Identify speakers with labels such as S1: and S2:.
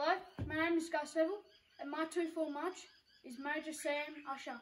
S1: Hello, my name is Gus Seville, and my 2-4 match is Major Sam Usher.